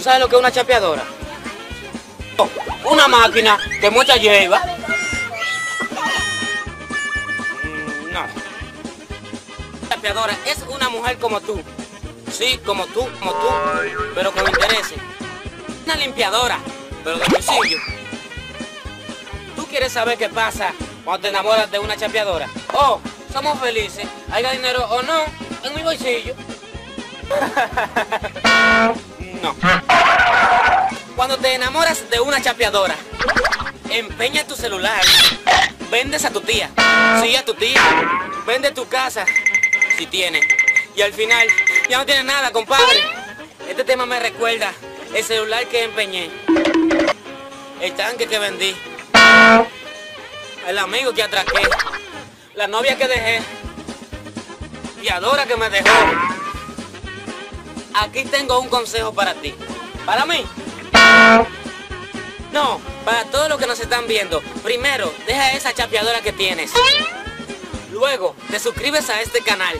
sabes lo que es una chapeadora? Oh, Una máquina que mucha lleva. Mm, No. Chapeadora es una mujer como tú. Sí, como tú, como tú, pero con intereses. Una limpiadora, pero de bolsillo. ¿Tú quieres saber qué pasa cuando te enamoras de una chapeadora? Oh, somos felices, haya dinero o no, en mi bolsillo. No. Cuando te enamoras de una chapeadora, empeña tu celular, vendes a tu tía, sí a tu tía, vende tu casa, si tiene, y al final ya no tienes nada, compadre. Este tema me recuerda el celular que empeñé, el tanque que vendí, el amigo que atraqué, la novia que dejé, y adora que me dejó. Aquí tengo un consejo para ti. ¿Para mí? No, para todos los que nos están viendo. Primero, deja esa chapeadora que tienes. Luego, te suscribes a este canal.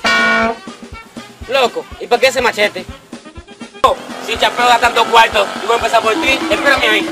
Loco, ¿y para qué ese machete? Oh, si chapeo da tanto cuarto voy a empezar por ti, espérame ahí.